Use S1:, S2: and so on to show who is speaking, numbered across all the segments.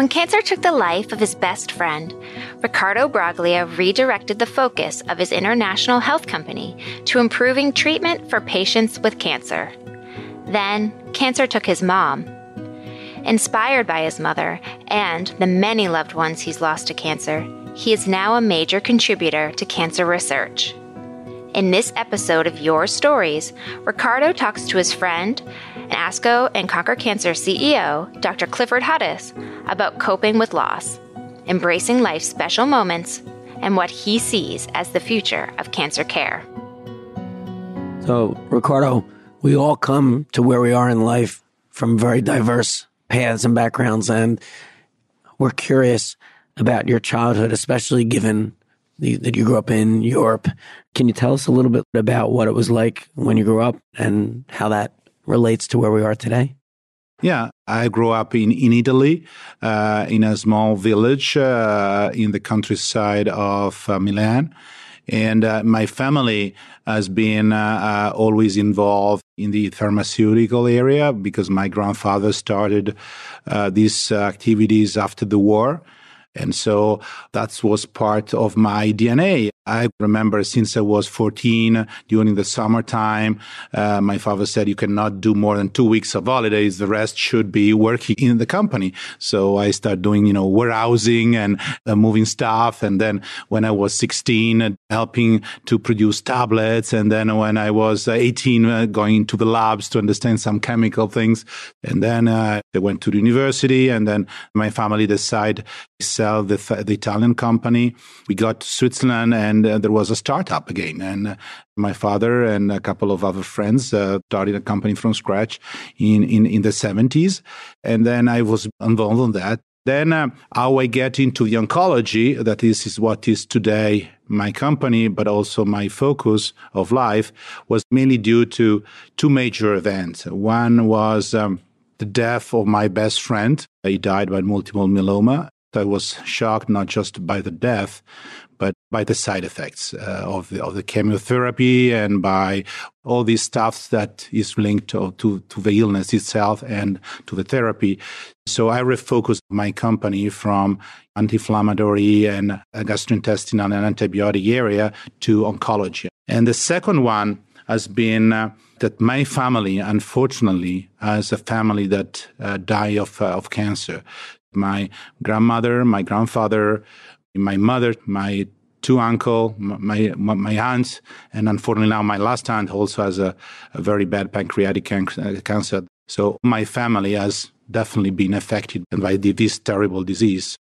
S1: When cancer took the life of his best friend, Riccardo Braglia redirected the focus of his international health company to improving treatment for patients with cancer. Then, cancer took his mom. Inspired by his mother and the many loved ones he's lost to cancer, he is now a major contributor to cancer research. In this episode of Your Stories, Riccardo talks to his friend and ASCO and Conquer Cancer CEO, Dr. Clifford Hudis, about coping with loss, embracing life's special moments, and what he sees as the future of cancer care.
S2: So, Riccardo, we all come to where we are in life from very diverse paths and backgrounds, and we're curious about your childhood, especially given that you grew up in Europe. Can you tell us a little bit about what it was like when you grew up and how that relates to where we are today?
S3: Yeah, I grew up in, in Italy, uh, in a small village uh, in the countryside of uh, Milan. And uh, my family has been uh, uh, always involved in the pharmaceutical area because my grandfather started these activities after the war. And so that was part of my DNA. I remember since I was 14 during the summertime, uh, my father said you cannot do more than two weeks of holidays. The rest should be working in the company. So I started doing, you know, warehousing and uh, moving stuff. And then when I was 16, uh, helping to produce tablets. And then when I was 18, uh, going to the labs to understand some chemical things. And then uh, I went to the university and then my family decided to sell the, the Italian company. We got to Switzerland and and uh, there was a startup again. And uh, my father and a couple of other friends uh, started a company from scratch in, in, in the 70s. And then I was involved in that. Then uh, how I get into the oncology, that is, is what is today my company, but also my focus of life, was mainly due to two major events. One was um, the death of my best friend. He died by multiple myeloma. I was shocked not just by the death, but by the side effects uh, of, the, of the chemotherapy and by all these stuff that is linked to, to, to, the illness itself and to the therapy. So I refocused my company from anti-inflammatory and gastrointestinal and antibiotic area to oncology. And the second one has been uh, that my family, unfortunately, has a family that uh, die of, uh, of cancer. My grandmother, my grandfather, my mother, my two uncle, my, my, my aunt, and unfortunately now my last aunt also has a, a very bad pancreatic can- uh, cancer. So my family has definitely been affected by this terrible disease.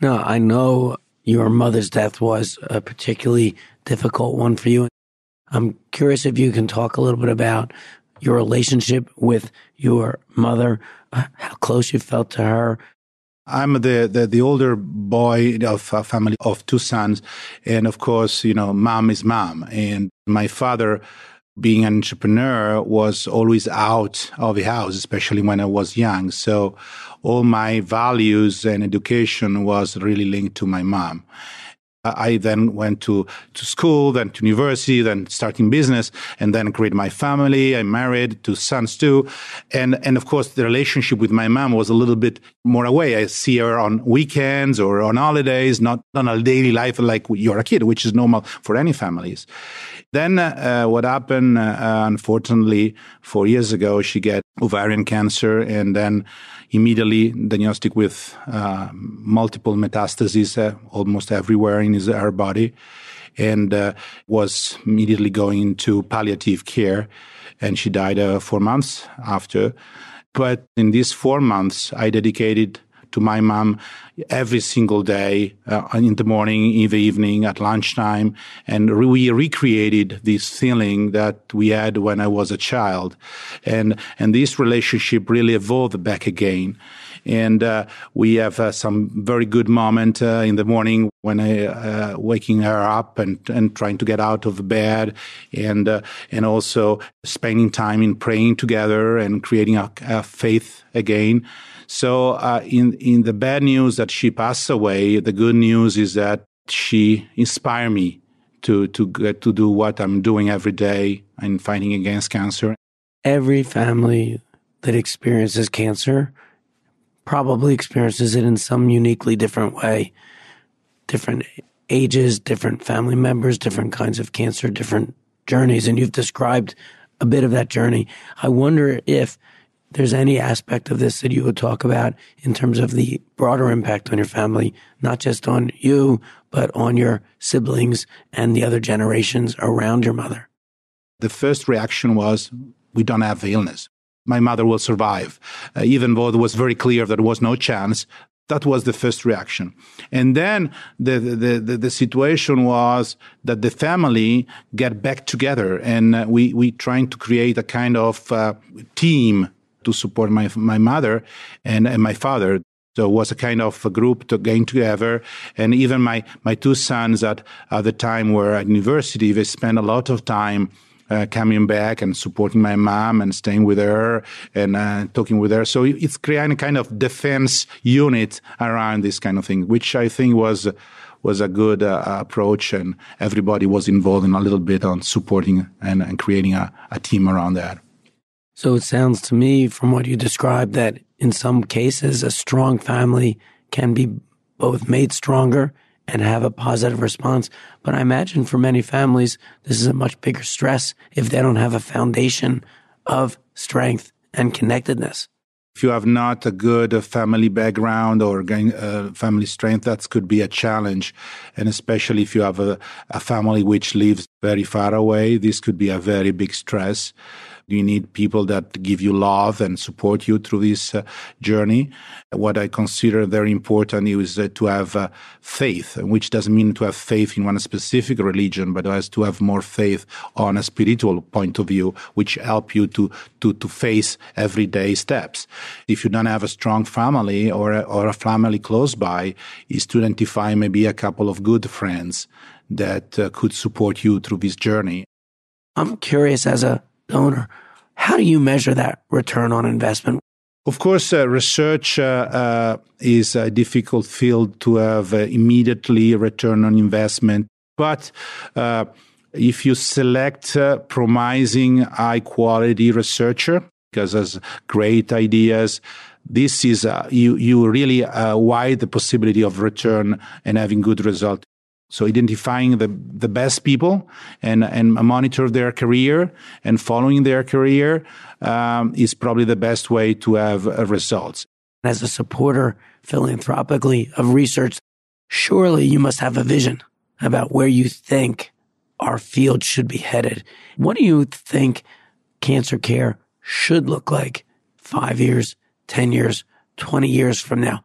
S2: Now, I know your mother's death was a particularly difficult one for you. I'm curious if you can talk a little bit about your relationship with your mother, uh, how close you felt to her,
S3: I'm the, the, the, older boy of a family of two sons. And of course, you know, mom is mom. And my father, being an entrepreneur, was always out of the house, especially when I was young. So all my values and education was really linked to my mom. I then went to, to school, then to university, then starting business, and then created my family. I married two sons too. And, and of course, the relationship with my mom was a little bit more away. I see her on weekends or on holidays, not on a daily life like you're a kid, which is normal for any families. Then uh, what happened, uh, unfortunately, four years ago, she got ovarian cancer and then immediately diagnostic with uh, multiple metastases uh, almost everywhere in his, her body and uh, was immediately going into palliative care. And she died uh, four months after. But in these four months, I dedicated to my mom every single day uh, in the morning, in the evening, at lunchtime. And re- we recreated this feeling that we had when I was a child. And, and this relationship really evolved back again. And uh, we have uh, some very good moment uh, in the morning when I waking her up and, and trying to get out of bed, and and also spending time in praying together and creating a, a faith again. So, in in the bad news that she passed away, the good news is that she inspired me to to to do what I'm doing every day in fighting against cancer.
S2: Every family that experiences cancer probably experiences it in some uniquely different way. Different ages, different family members, different kinds of cancer, different journeys. And you've described a bit of that journey. I wonder if there's any aspect of this that you would talk about in terms of the broader impact on your family, not just on you, but on your siblings and the other generations around your mother.
S3: The first reaction was, we don't have the illness. My mother will survive. Uh, even though it was very clear that there was no chance, that was the first reaction. And then the, the, the, the situation was that the family get back together and uh, we, we trying to create a kind of uh, team to support my, my mother and, and my father. So it was a kind of a group to gain together. And even my, my two sons at, at the time were at university, they spent a lot of time uh, coming back and supporting my mom and staying with her and uh, talking with her. So it's creating a kind of defense unit around this kind of thing, which I think was was a good uh, approach, and everybody was involved in a little bit on supporting and, and creating a, a team around that.
S2: So it sounds to me, from what you described, that in some cases, a strong family can be both made stronger and have a positive response. But I imagine for many families, this is a much bigger stress if they don't have a foundation of strength and connectedness.
S3: If you have not a good family background or uh, family strength, that could be a challenge. And especially if you have a, a family which lives very far away, this could be a very big stress. You need people that give you love and support you through this uh, journey. What I consider very important is uh, to have uh, faith, which doesn't mean to have faith in one specific religion, but as to have more faith on a spiritual point of view, which help you to, to, to face everyday steps. If you don't have a strong family or a, or a family close by, is to identify maybe a couple of good friends that uh, could support you through this journey.
S2: I'm curious as a donor. How do you measure that return on investment?
S3: Of course, uh, research uh, uh, is a difficult field to have uh, immediately return on investment. But uh, if you select uh, promising, high quality researcher, because has great ideas, this is you you really wide the possibility of return and having good result. So identifying the, the best people and, and monitor their career and following their career um, is probably the best way to have uh, results.
S2: As a supporter philanthropically of research, surely you must have a vision about where you think our field should be headed. What do you think cancer care should look like five years, 10 years, 20 years from now?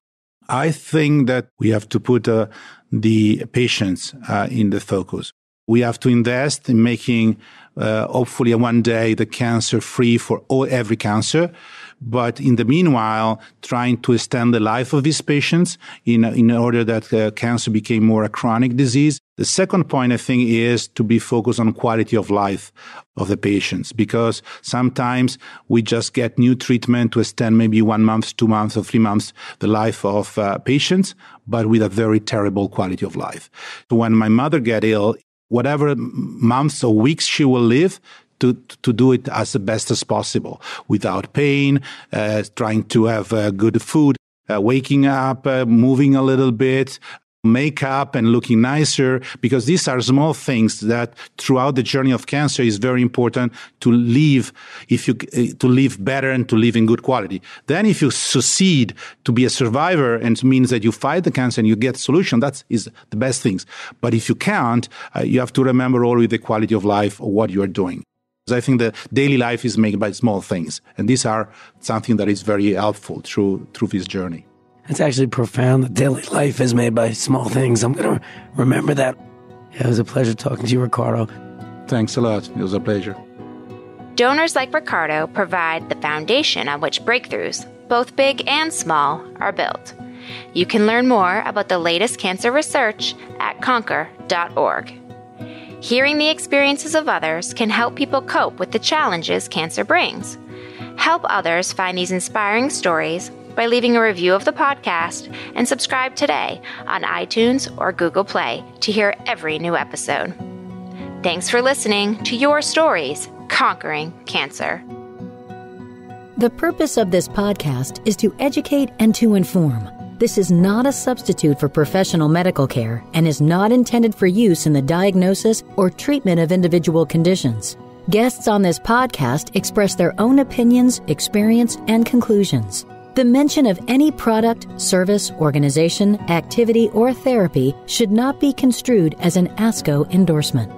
S3: I think that we have to put uh, the patients uh, in the focus. We have to invest in making, uh, hopefully, one day the cancer free for all every cancer. But in the meanwhile, trying to extend the life of these patients in, in order that uh, cancer became more a chronic disease. The second point, I think, is to be focused on quality of life of the patients because sometimes we just get new treatment to extend maybe one month, two months, or three months the life of uh, patients, but with a very terrible quality of life. So when my mother get ill, whatever months or weeks she will live, to, to do it as best as possible without pain, uh, trying to have uh, good food, uh, waking up, uh, moving a little bit, makeup and looking nicer because these are small things that throughout the journey of cancer is very important to live if you uh, to live better and to live in good quality. Then if you succeed to be a survivor and means that you fight the cancer and you get solution that is the best things. But if you can't uh, you have to remember always the quality of life or what you are doing. I think the daily life is made by small things, and these are something that is very helpful through through this journey.
S2: It's actually profound that daily life is made by small things. I'm going to remember that. Yeah, it was a pleasure talking to you, Riccardo.
S3: Thanks a lot. It was a pleasure.
S1: Donors like Riccardo provide the foundation on which breakthroughs, both big and small, are built. You can learn more about the latest cancer research at conquer.org. Hearing the experiences of others can help people cope with the challenges cancer brings. Help others find these inspiring stories by leaving a review of the podcast and subscribe today on iTunes or Google Play to hear every new episode. Thanks for listening to Your Stories Conquering Cancer.
S4: The purpose of this podcast is to educate and to inform. This is not a substitute for professional medical care and is not intended for use in the diagnosis or treatment of individual conditions. Guests on this podcast express their own opinions, experience, and conclusions. The mention of any product, service, organization, activity, or therapy should not be construed as an ASCO endorsement.